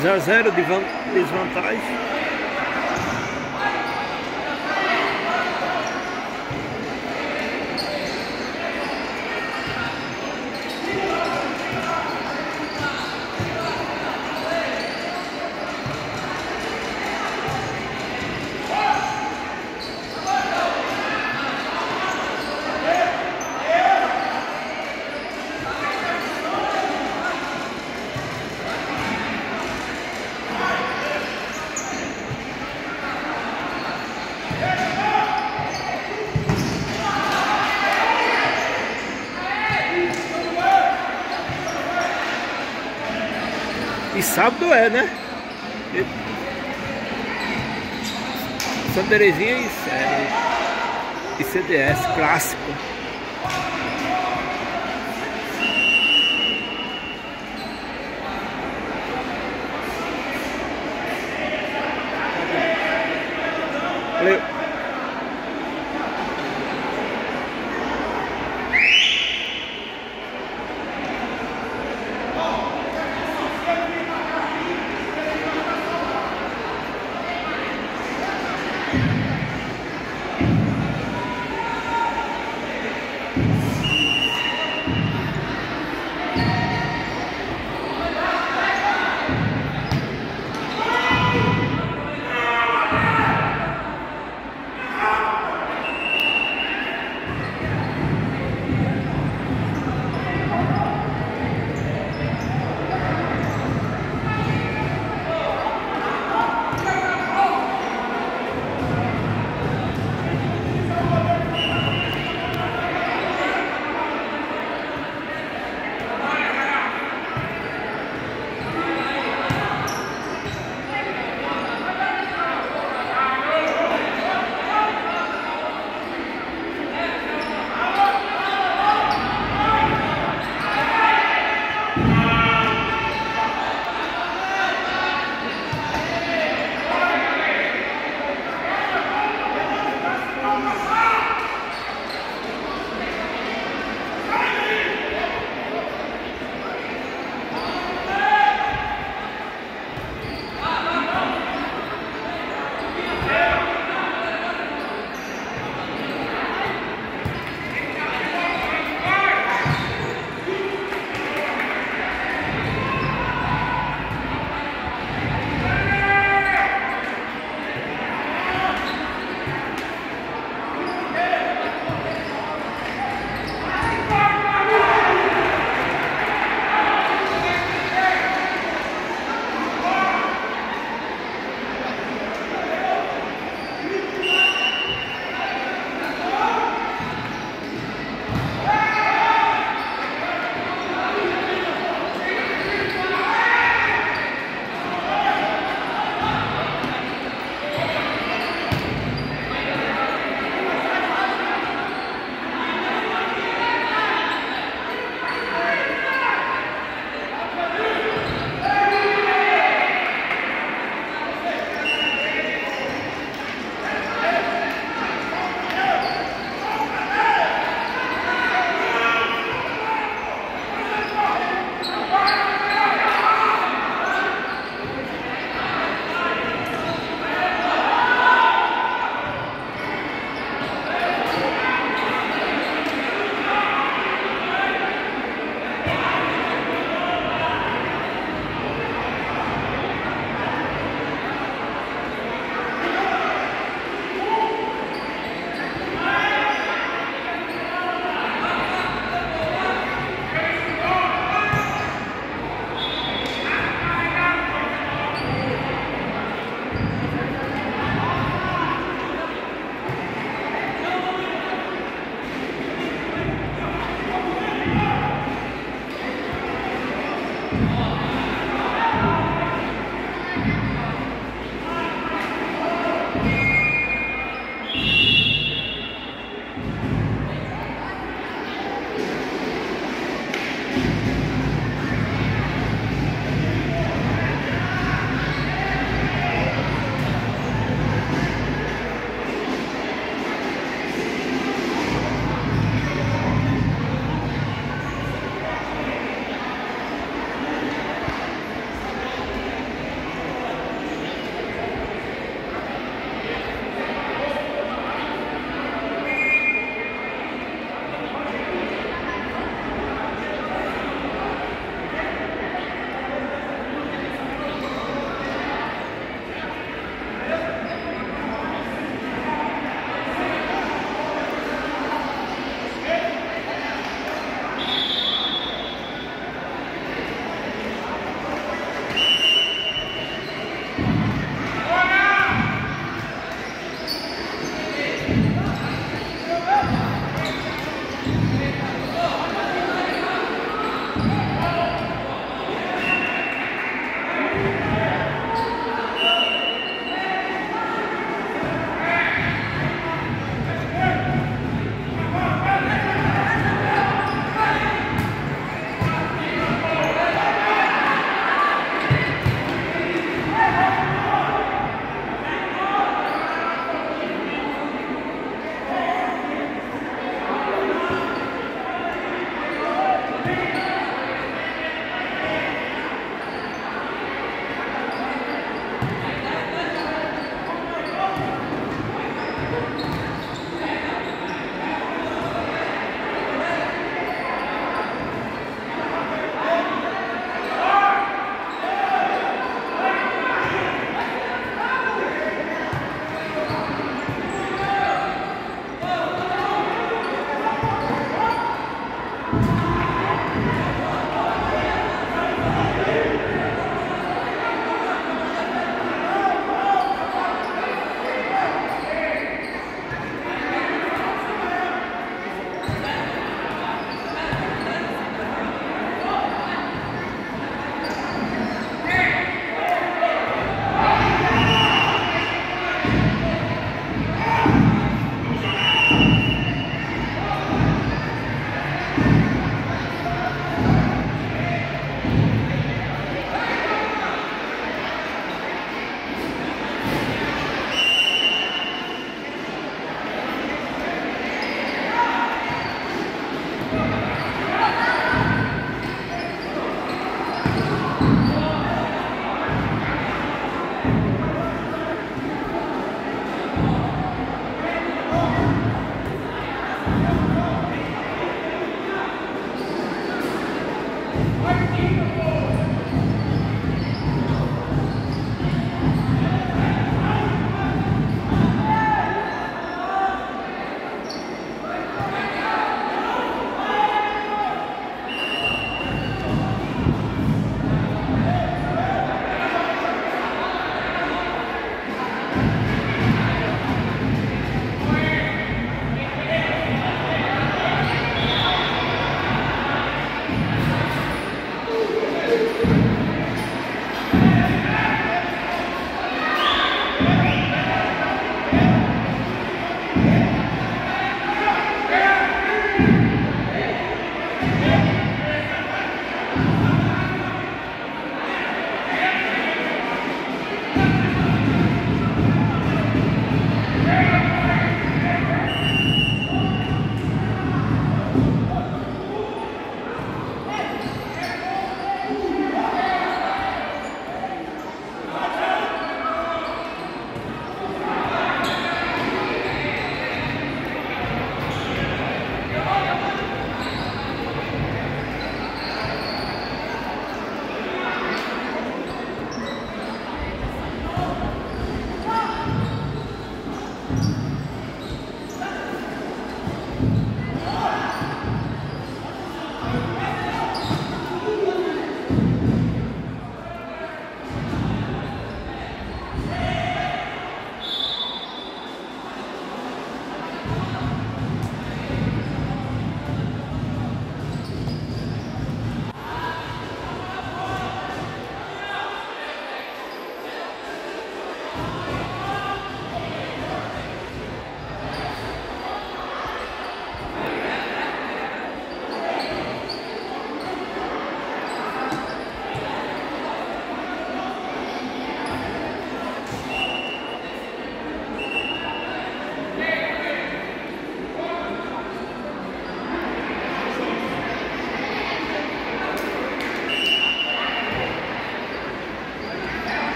zou zeggen, die van, die. É, né? Santa Terezinha e, e CDS, clássico.